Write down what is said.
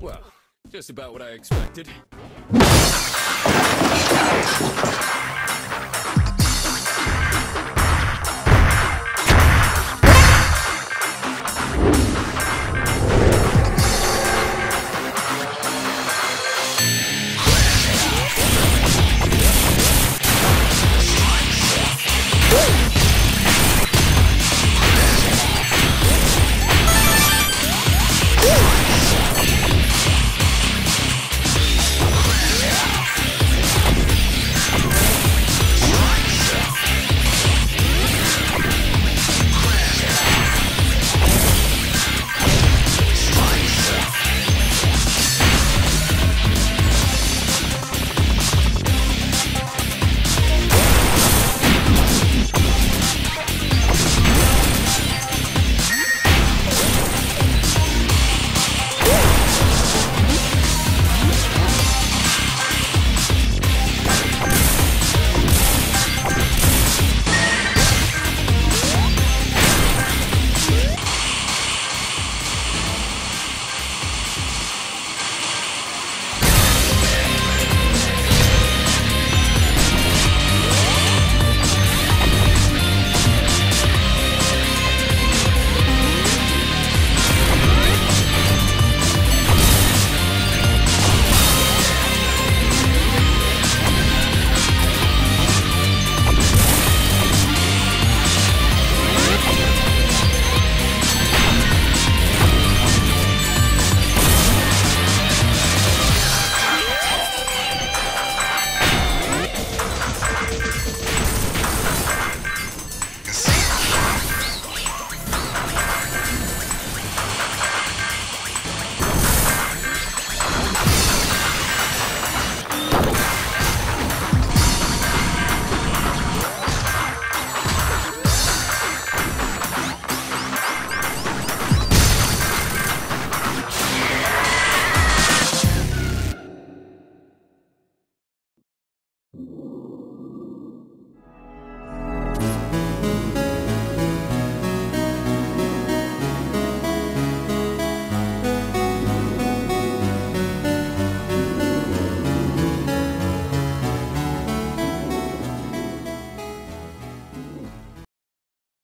Well, just about what I expected. Woo!